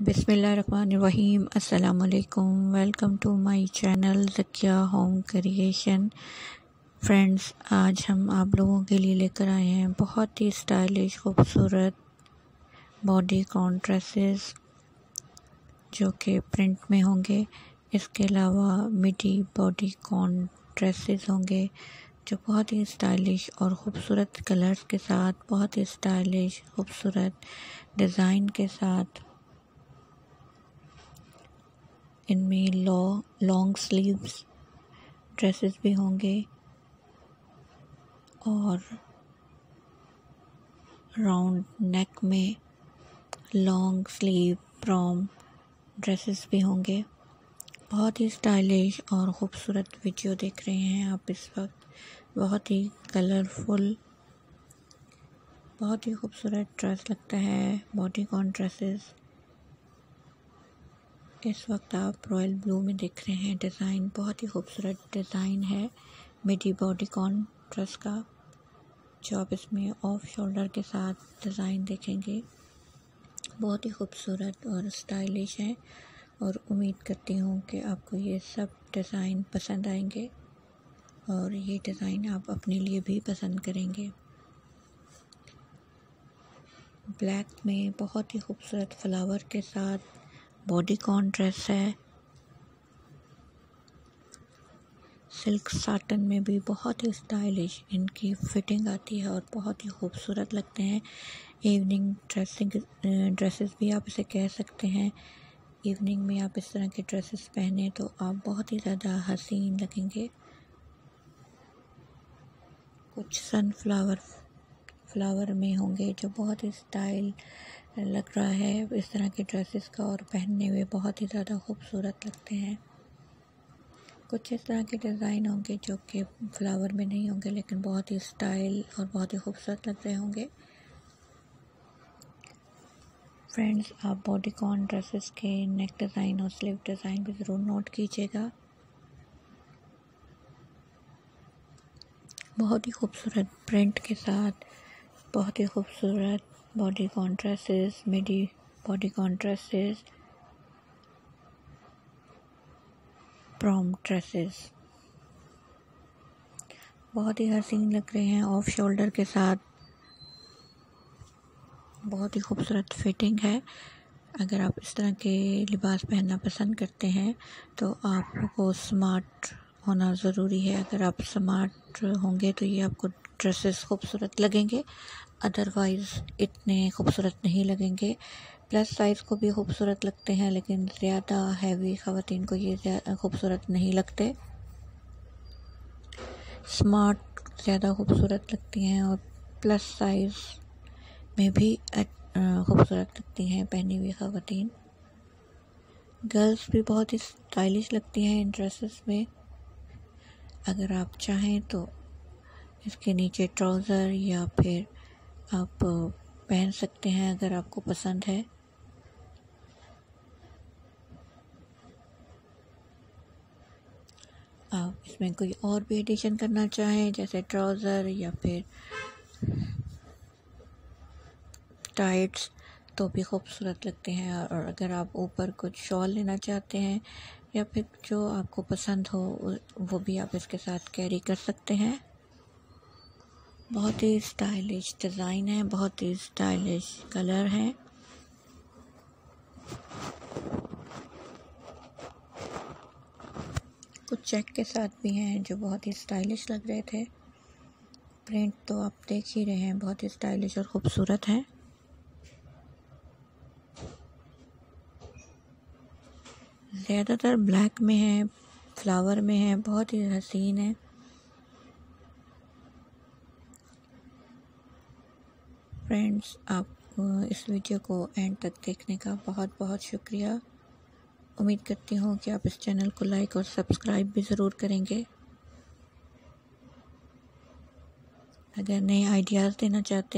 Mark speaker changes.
Speaker 1: بسم اللہ الرحمن الرحیم۔ السلام علیکم۔ Welcome to my channel Zakia home creation friends آج ہم آپ لوگوں کے لیے لے کر آئے ہیں بہت ہی اسٹائلش خوبصورت باڈی کون ڈریسز جو کہ پرنٹ میں ہوں گے۔ اس کے علاوہ مٹی باڈی کون ڈریسز ہوں گے جو بہت ہی اسٹائلش اور خوبصورت کلرز کے ساتھ، بہت ہی اسٹائلش خوبصورت ڈیزائن کے ساتھ۔ ان میں لا لانگ سلیوز ڈریسز بھی ہوں گے اور راؤنڈ نیک میں لانگ سلیو پروم ڈریسز بھی ہوں گے۔ بہت ہی اسٹائلش اور خوبصورت ویڈیو دیکھ رہے ہیں آپ اس وقت۔ بہت ہی کلرفل بہت ہی خوبصورت ڈریس لگتا ہے باڈی کون ڈریسز اس وقت آپ رائل بلو میں دیکھ رہے ہیں۔ ڈیزائن بہت ہی خوبصورت ڈیزائن ہے۔ میڈی باڈی کون ڈریس کا جو آپ اس میں آف شولڈر کے ساتھ ڈیزائن دیکھیں گے۔ بہت ہی خوبصورت اور اسٹائلش ہے۔ اور امید کرتی ہوں کہ آپ کو یہ سب ڈیزائن پسند آئیں گے۔ اور یہ ڈیزائن آپ اپنے لیے بھی پسند کریں گے۔ بلیک میں بہت ہی خوبصورت فلاور کے ساتھ باڈی کون ڈریس ہے۔ سلک ساٹن میں بھی بہت ہی اسٹائلش ان کی فٹنگ آتی ہے اور بہت ہی خوبصورت لگتے ہیں۔ ایوننگ ڈریسنگ ڈریسز بھی آپ اسے کہہ سکتے ہیں۔ ایوننگ میں آپ اس طرح کے ڈریسز پہنیں تو آپ بہت ہی زیادہ حسین لگیں گے۔ کچھ سن فلاور فلاور میں ہوں گے جو بہت ہی اسٹائل لگ رہا ہے۔ اس طرح کے ڈریسز کا اور پہننے ہوئے بہت ہی زیادہ خوبصورت لگتے ہیں۔ کچھ اس طرح کے ڈیزائن ہوں گے جو کہ فلاور میں نہیں ہوں گے، لیکن بہت ہی اسٹائل اور بہت ہی خوبصورت لگ رہے ہوں گے۔ فرینڈز آپ باڈی کون ڈریسز کے نیک ڈیزائن اور سلیو ڈیزائن بھی ضرور نوٹ کیجیے گا۔ بہت ہی خوبصورت پرنٹ کے ساتھ، بہت ہی خوبصورت باڈی کانٹریسز میڈی باڈی کانٹریسز پروم ڈریسز بہت ہی حسین لگ رہے ہیں آف شولڈر کے ساتھ بہت ہی خوبصورت فٹنگ ہے اگر آپ اس طرح کے لباس پہننا پسند کرتے ہیں تو آپ کو اسمارٹ ہونا ضروری ہے اگر آپ اسمارٹ ہوں گے تو یہ آپ کو ڈریسز خوبصورت لگیں گے۔ ادروائز اتنے خوبصورت نہیں لگیں گے۔ پلس سائز کو بھی خوبصورت لگتے ہیں، لیکن زیادہ ہیوی خواتین کو یہ خوبصورت نہیں لگتے۔ اسمارٹ زیادہ خوبصورت لگتی ہیں اور پلس سائز میں بھی خوبصورت لگتی ہیں پہنی ہوئی خواتین۔ گرلس بھی بہت ہی اسٹائلش لگتی ہیں ان ڈریسز میں۔ اگر آپ چاہیں تو اس کے نیچے ٹراؤزر یا پھر آپ پہن سکتے ہیں اگر آپ کو پسند ہے۔ آپ اس میں کوئی اور بھی ایڈیشن کرنا چاہیں، جیسے ٹراؤزر یا پھر ٹائٹس، تو بھی خوبصورت لگتے ہیں۔ اور اگر آپ اوپر کچھ شال لینا چاہتے ہیں یا پھر جو آپ کو پسند ہو، وہ بھی آپ اس کے ساتھ کیری کر سکتے ہیں۔ بہت ہی اسٹائلش ڈیزائن ہے، بہت ہی اسٹائلش کلر ہے۔ کچھ چیک کے ساتھ بھی ہیں جو بہت ہی اسٹائلش لگ رہے تھے۔ پرنٹ تو آپ دیکھ ہی رہے ہیں، بہت ہی اسٹائلش اور خوبصورت ہیں زیادہ تر بلیک میں ہے فلاور میں ہے بہت ہی حسین ہے۔ فرینڈز، آپ اس ویڈیو کو اینڈ تک دیکھنے کا بہت بہت شکریہ۔ امید کرتی ہوں کہ آپ اس چینل کو لائک اور سبسکرائب بھی ضرور کریں گے۔ اگر نئے آئیڈیاز دینا چاہتے